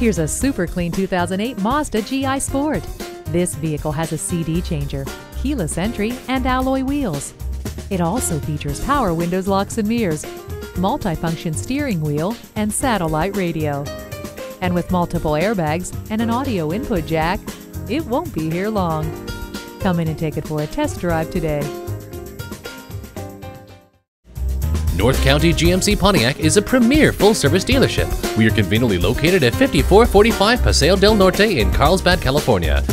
Here's a super clean 2008 Mazda 6i Sport. This vehicle has a CD changer, keyless entry, and alloy wheels. It also features power windows, locks and mirrors, multifunction steering wheel, and satellite radio. And with multiple airbags and an audio input jack, it won't be here long. Come in and take it for a test drive today. North County GMC Pontiac is a premier full-service dealership. We are conveniently located at 5445 Paseo del Norte in Carlsbad, California.